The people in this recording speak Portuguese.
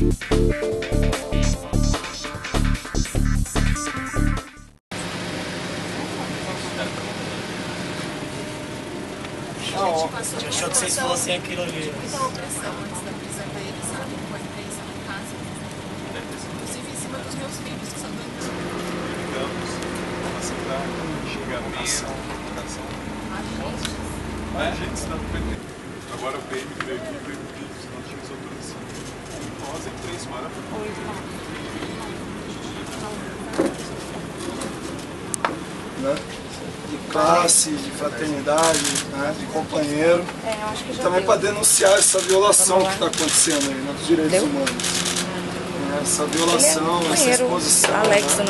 Não, achou que vocês fossem aquilo ali. veio prevenir, Horas. né? de classe, de fraternidade, né? de companheiro. É, já Também para denunciar essa violação que está acontecendo aí né, dos direitos Deu? humanos. Essa é violação, essa companheiro. exposição. Alex, né?